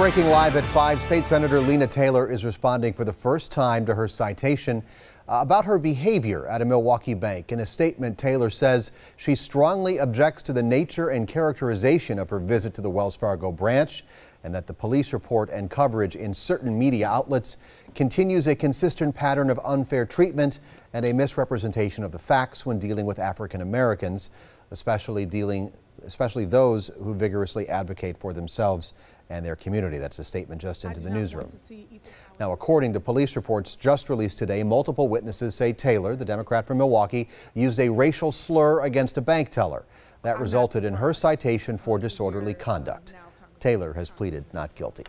Breaking live at 5, State Senator Lena Taylor is responding for the first time to her citation uh, about her behavior at a Milwaukee bank. In a statement, Taylor says she strongly objects to the nature and characterization of her visit to the Wells Fargo branch and that the police report and coverage in certain media outlets continues a consistent pattern of unfair treatment and a misrepresentation of the facts when dealing with African Americans, especially dealing especially those who vigorously advocate for themselves and their community. That's a statement just into the newsroom. Now, according to police reports just released today, multiple witnesses say Taylor, the Democrat from Milwaukee, used a racial slur against a bank teller. That resulted in her citation for disorderly conduct. Taylor has pleaded not guilty.